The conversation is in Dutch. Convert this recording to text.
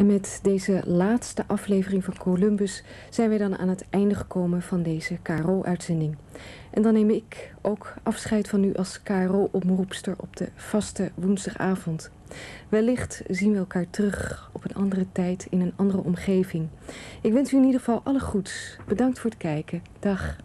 En met deze laatste aflevering van Columbus zijn we dan aan het einde gekomen van deze KRO-uitzending. En dan neem ik ook afscheid van u als KRO-omroepster op de vaste woensdagavond. Wellicht zien we elkaar terug op een andere tijd in een andere omgeving. Ik wens u in ieder geval alle goeds. Bedankt voor het kijken. Dag.